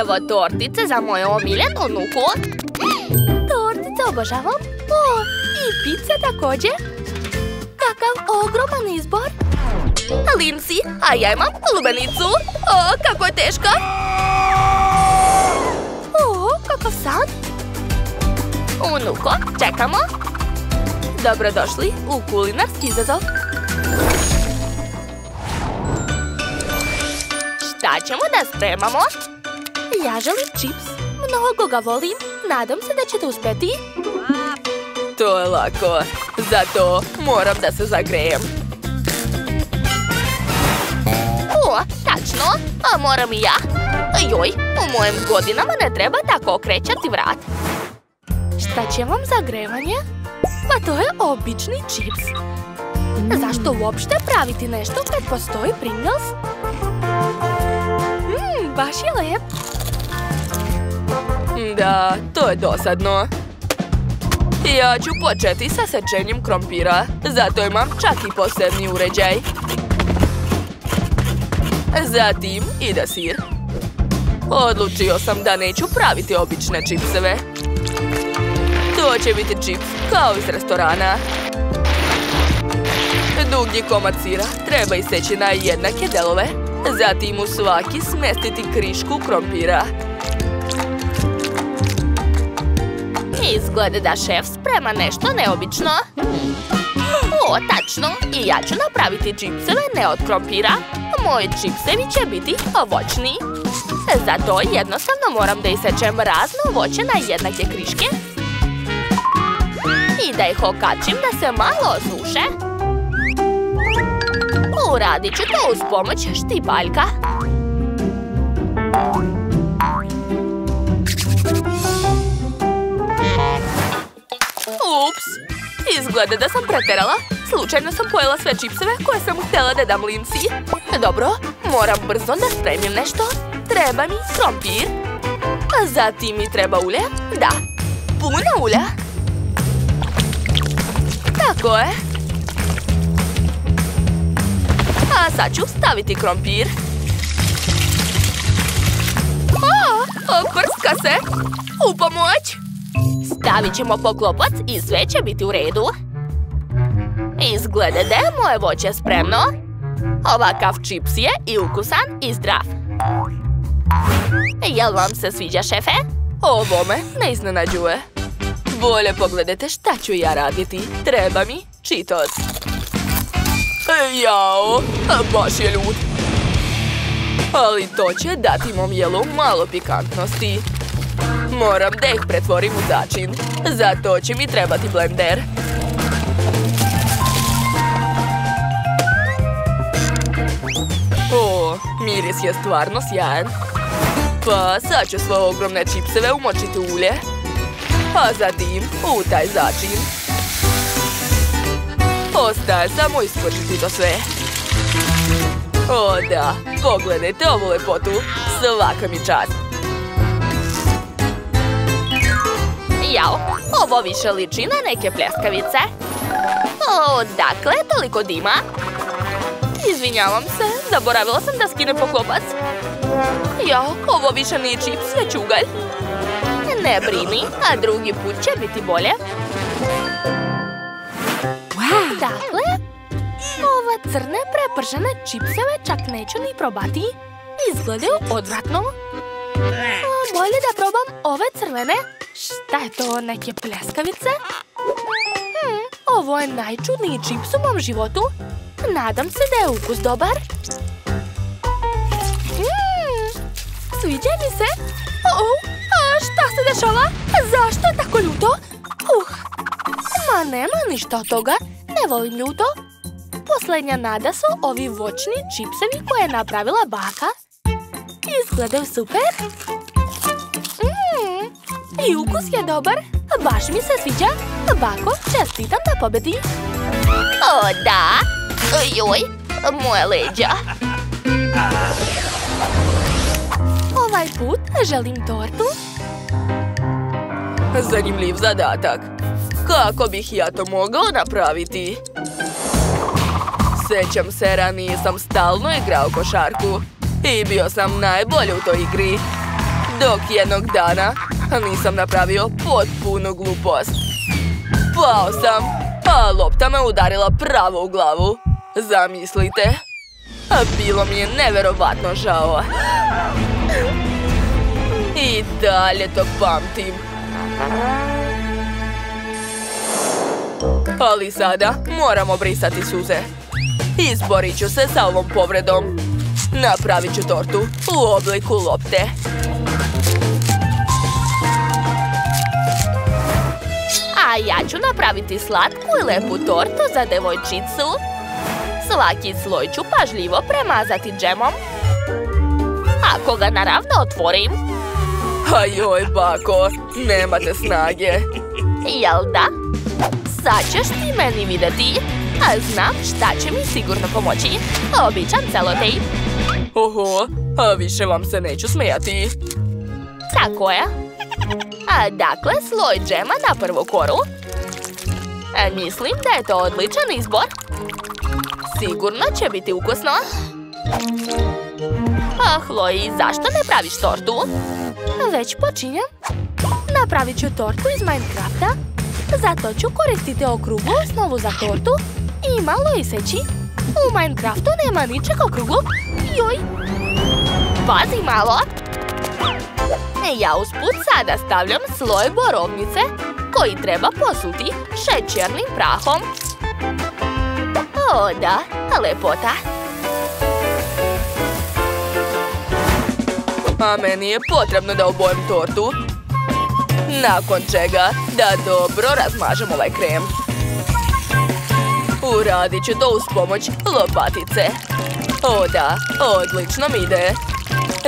Evo tortice za moju omiljenu nuku. Tortice obožavam. O, i pice također. Kakav ogroman izbor. Lindsay, a ja imam lubenicu. O, kako je teška. O, kakav san. Unuko, čekamo. Dobrodošli u kulinarski izazov. Šta ćemo da spremamo? Ja želim čips. Mnogo ga volim. Nadam se da ćete uspjeti. To je lako. Zato moram da se zagrejem. O, tačno. A moram i ja. Joj, u mojim godinama ne treba tako okrećati vrat. Šta će vam za grevanje? Pa to je obični čips. Zašto uopšte praviti nešto kad postoji Pringles? Mmm, baš je lep. Da, to je dosadno. Ja ću početi sa sečenjem krompira, zato imam čak i posebni uređaj. Zatim ide sir. Odlučio sam da neću praviti obične čipseve. To će biti čips kao iz restorana. Dugi komad sira treba iseći na jednake delove, zatim u svaki smestiti krišku krompira. Izgleda da šef sprema nešto neobično. O, tačno. I ja ću napraviti čipseve ne od krompira. Moji čipsevi će biti voćni. Zato jednostavno moram da isečem razno voće na jednake kriške. I da ih okačim da se malo osuše. Uradit ću to uz pomoć štipaljka. Izgleda da sam preterala. Slučajno sam pojela sve čipseve koje sam htjela da dam Linci. Dobro, moram brzo da spremim nešto. Treba mi krompir. A zatim mi treba ulje. Da, puno ulja. Tako je. A sad ću staviti krompir. O, oprska se. U pomoć. Stavit ćemo poklopac i sve će biti u redu. Izgleda da je moje voće spremno. Ovakav čips je i ukusan i zdrav. Jel vam se sviđa, šefe? Ovo me ne iznenađuje. Bolje pogledajte šta ću ja raditi. Treba mi Cheetos. Jao, baš je ljud. Ali to će dati mom jelu malo pikantnosti. Moram da ih pretvorim u začin. Zato će mi trebati blender. O, miris je stvarno sjajan. Pa sad ću svoje ogromne čipseve umočiti ulje. A zatim u taj začin. Ostaje samo iskočiti to sve. O da, pogledajte ovu lepotu. Svaka mi čast. Jao, ovo više liči na neke pljeskavice. O, dakle, toliko dima. Izvinjavam se, zaboravila sam da skinem poklopac. Jao, ovo više nije čips, već ugalj. Ne brini, a drugi put će biti bolje. Dakle, ove crne prepržene čipseve čak neću ni probati. Izgledaju odvratno. Bolje da probam ove crvene. Šta je to, neke pljeskavice? Hmm, ovo je najčudniji čips u mom životu. Nadam se da je ukus dobar. Mm, sviđa mi se. Oh, a šta se dešava? Zašto tako ljuto? Uh, ma nema ništa od toga. Ne volim ljuto. Posljednja nada su ovi voćni čipsevi koje je napravila baka. Izgledaju super. I ukus je dobar. Baš mi se sviđa. Bako, čestitam na pobedi. O, da. Joj, moje leđa. Ovaj put želim tortu. Zanimljiv zadatak. Kako bih ja to mogao napraviti? Sećam se, ranije sam stalno igrao košarku. I bio sam najbolji u toj igri. Dok jednog dana nisam napravio potpunu glupost. Pao sam, a lopta me udarila pravo u glavu. Zamislite. A bilo mi je neverovatno žao. I dalje to pamtim. Ali sada moramo brisati suze. Izborit ću se sa ovom povredom. Napravit ću tortu u obliku lopte. Ja ću napraviti slatku i lepu tortu za devojčicu. Svaki sloj ću pažljivo premazati džemom. Ako ga naravno otvorim... Ajoj, bako, nemate snage. Jel da? Sad ćeš ti meni vidjeti. A znam šta će mi sigurno pomoći. Običan celotejp. Oho, a više vam se neću smijati. Tako je. A dakle, sloj džema na prvu koru. A mislim da je to odličan izbor. Sigurno će biti ukusno. A Chloe, zašto ne praviš tortu? Već počinjem. Napravit ću tortu iz Minecrafta. Zato ću koristiti okruglu osnovu za tortu i malo iseći. U Minecraftu nema ničeg okruglog. Joj! Pazi malo! Ja usput sada stavljam sloj borovnice koji treba posuti šećernim prahom. O, da, lepota. A meni je potrebno da obojem tortu. Nakon čega da dobro razmažem ovaj krem. Uradit ću to uz pomoć lopatice. O da, odlično mi ide.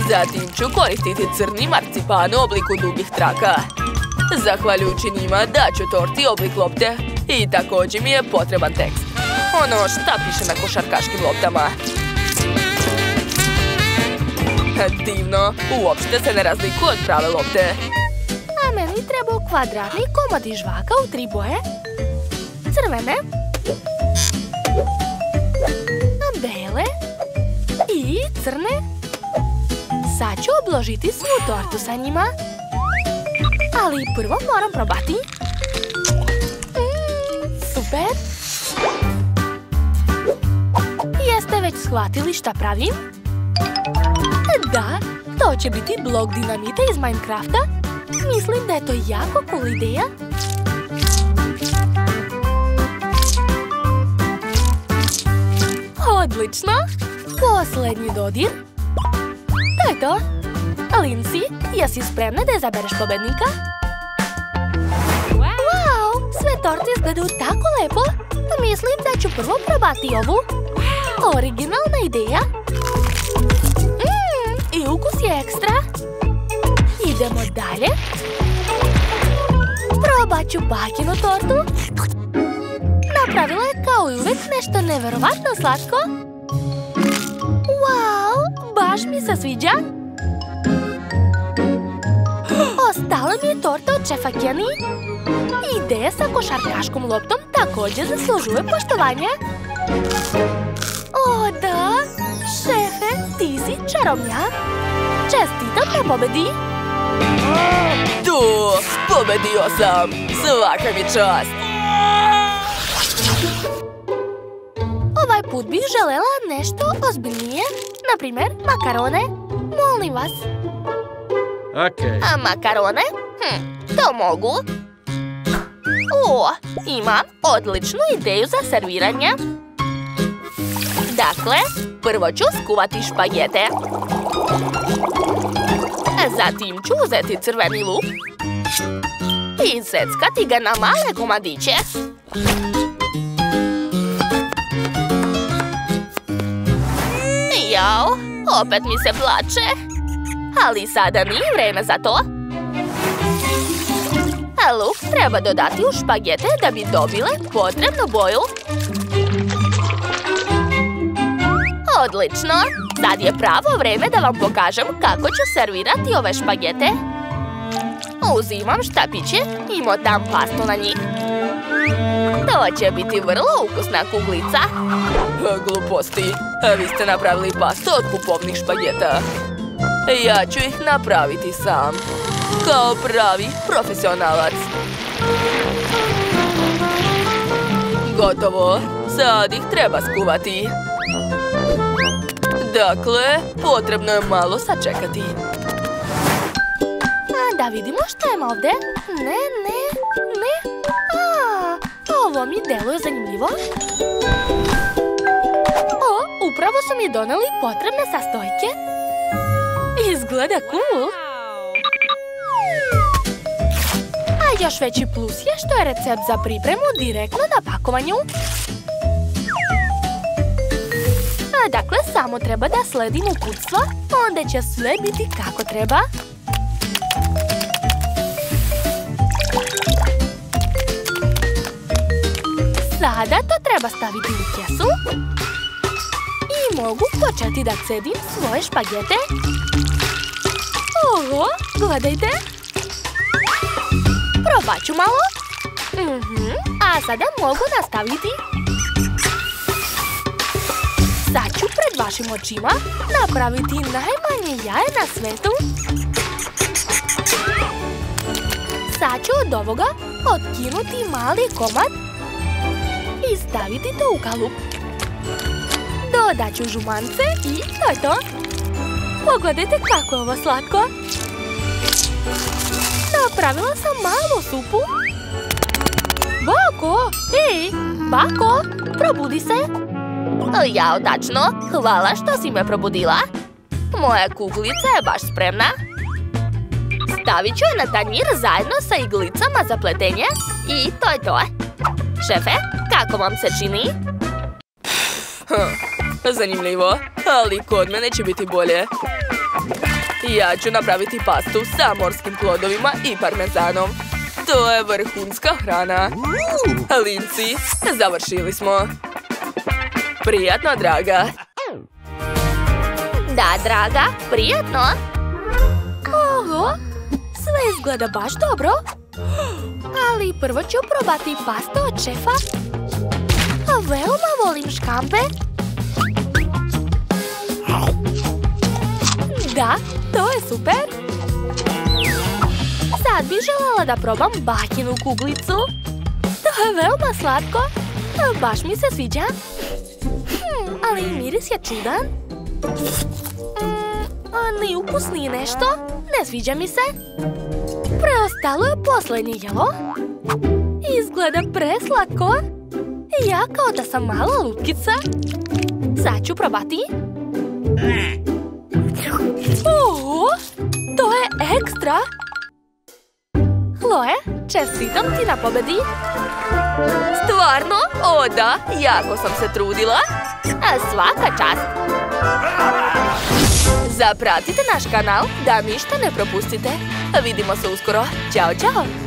Zatim ću koristiti crni marcipan u obliku dugih traka. Zahvaljujući njima daću torti oblik lopte i također mi je potreban tekst. Ono šta piše na košarkaškim loptama. Divno, uopšte se ne razlikuje od prave lopte. A meni treba kvadratni komadi žvaka u tri boje. Crvene. Sad ću obložiti svu tortu sa njima. Ali prvo moram probati. Mm, super. Jeste već shvatili šta pravim? Da, to će biti blok dinamita iz Minecrafta. Mislim da je to jako cool ideja. Odlično! Posljednji dodir. To. Lindsay, jesi spremna da izabereš pobednika? Wow! Sve torte izgledaju tako lepo. Mislim da ću prvo probati ovu. Originalna ideja. Mmm, i ukus je ekstra. Idemo dalje. Probat ću bakinu tortu. Napravila je kao i uvijek nešto neverovatno slatko. Mi se sviđa. Ostala mi je torta od šefa Kenny. Ideja sa košarkaškom loptom također zaslužuje poštovanje. O, da! Šefe, ti si čarobnjak. Čestitam na pobedi. Tu, pobedio sam. Svaka mi čast. Put bih želela nešto ozbiljnije. Naprimjer, makarone. Molim vas. Okej. A makarone? Hm, to mogu. O, imam odličnu ideju za serviranje. Dakle, prvo ću skuvati špagete. Zatim ću uzeti crveni luk i seckati ga na male komadiće. Jao, opet mi se plače. Ali sada nije vreme za to. A luk treba dodati u špagete da bi dobile potrebnu boju. Odlično! Sad je pravo vreme da vam pokažem kako ću servirati ove špagete. Uzimam štapiće i motam pastu na njih. To će biti vrlo ukusna kuglica. Gluposti, vi ste napravili pastu od kupovnih špageta. Ja ću ih napraviti sam. Kao pravi profesionalac. Gotovo. Sad ih treba skuvati. Dakle, potrebno je malo sačekati. Da vidimo što ima ovdje. Ne, ne. Ovo mi deluje zanimljivo. O, upravo su mi doneli potrebne sastojke. Izgleda cool. A još veći plus je što je recept za pripremu direktno na pakovanju. A dakle, samo treba da sledim uputstva, onda će sve biti kako treba. Sada to treba staviti u kesu. I mogu početi da cedim svoje špagete. Oho, gledajte. Probat ću malo. Mhm, A sada mogu nastaviti. Sad ću pred vašim očima napraviti najmanje jaje na svetu. Sad ću od ovoga otkinuti mali komad staviti to u kalup. Dodat ću žumance i to je to. Pogledajte kako je ovo slatko. Napravila sam malu supu. Bako, ej, Bako, probudi se. Jao, tačno. Hvala što si me probudila. Moja kuglica je baš spremna. Stavit ću je na tanjir zajedno sa iglicama za pletenje. I to je to. Šefe, kako vam se čini? Zanimljivo, ali kod mene će biti bolje. Ja ću napraviti pastu sa morskim plodovima i parmezanom. To je vrhunska hrana. Linci, završili smo. Prijatno, draga. Da, draga, prijatno. Oho, sve izgleda baš dobro. Ali prvo ću probati pastu od šefa. Veoma volim škampe. Da, to je super. Sad bih željela da probam bakinu kuglicu. To je veoma slatko. Baš mi se sviđa. Hmm, ali miris je čudan. Mm, ni ukus nije nešto. Ne sviđa mi se. Preostalo je posljednje jelo. Izgleda preslatko. Ja kao da sam mala lutkica. Sad ću probati. O, to je ekstra. Chloe, čestitam ti na pobedi. Stvarno? O da, jako sam se trudila. A svaka čast. Zapratite naš kanal da ništa ne propustite. Vidimo se uskoro. Ćao, čao.